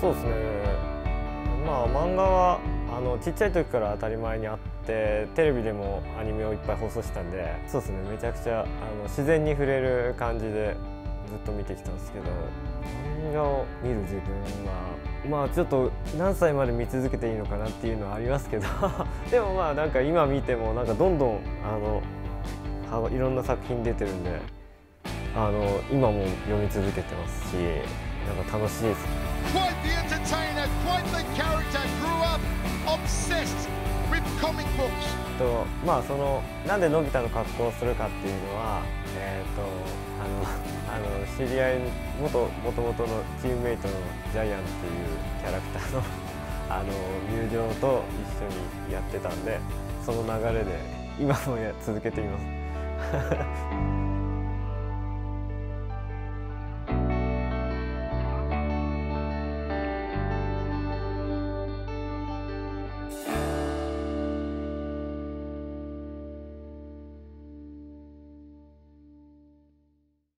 そうですねまあ漫画はあのちっちゃい時から当たり前にあってテレビでもアニメをいっぱい放送したんでそうですねめちゃくちゃあの自然に触れる感じでずっと見てきたんですけど漫画を見る自分はまあちょっと何歳まで見続けていいのかなっていうのはありますけど でもまあなんか今見てもなんかどんどんあのいろんな作品出てるんであの今も読み続けてますしなんか楽しいです。Quite the entertainer, quite the character, grew up obsessed with comic books. とまあそのなんでのび太の格好をするかっていうのはえっ、ー、とあのあの知り合い元もともとのチームメイトのジャイアンっていうキャラクターの あの入場と一緒にやってたんでその流れで今もや続けています。